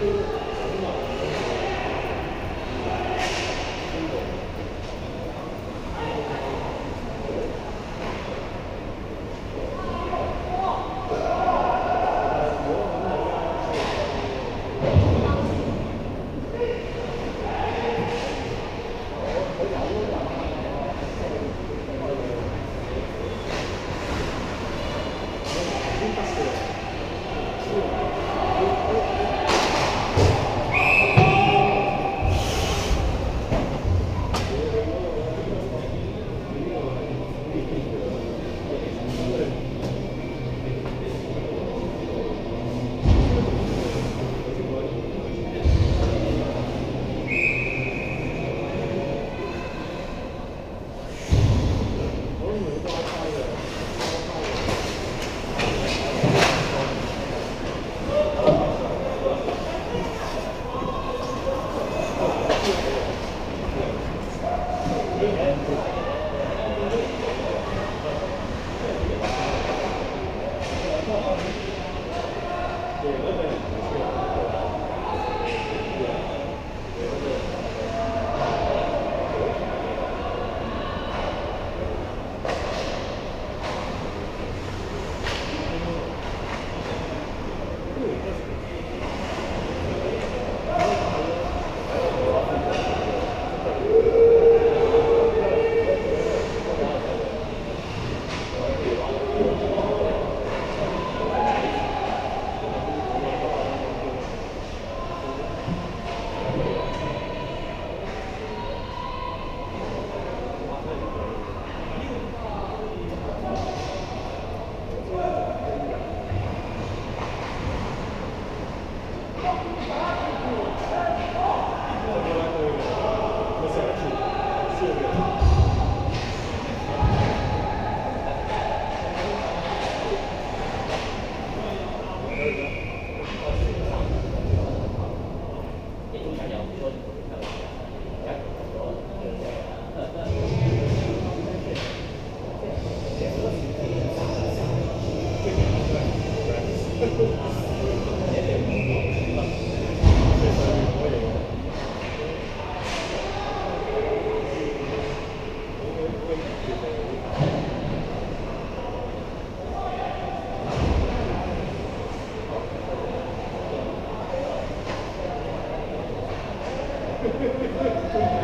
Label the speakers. Speaker 1: Thank you. Amen. Thank you.